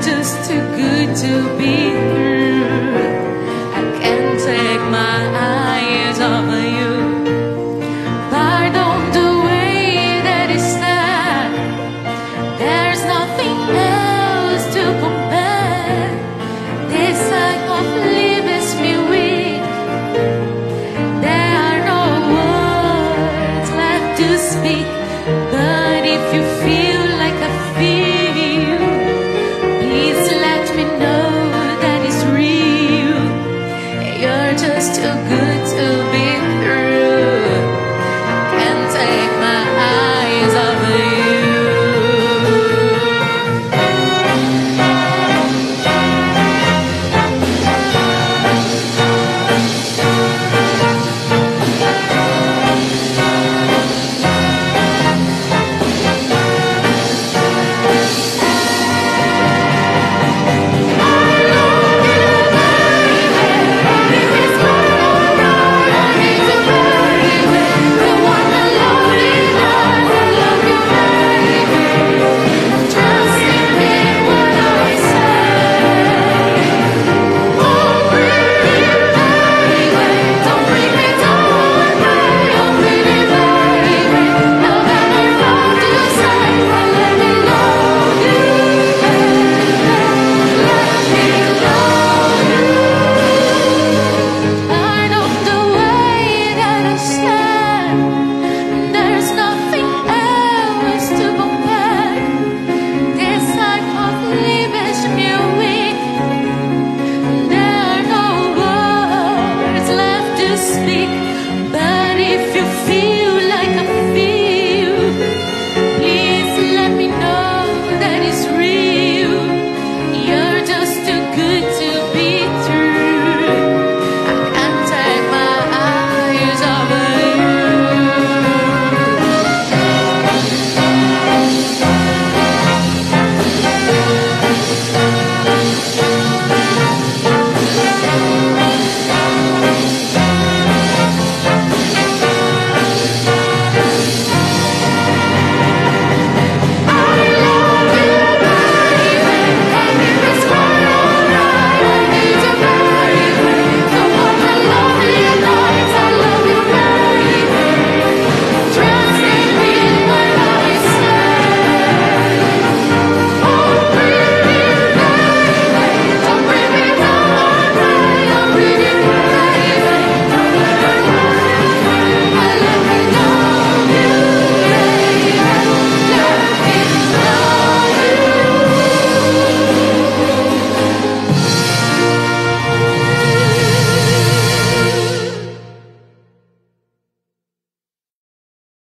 just too good to be through.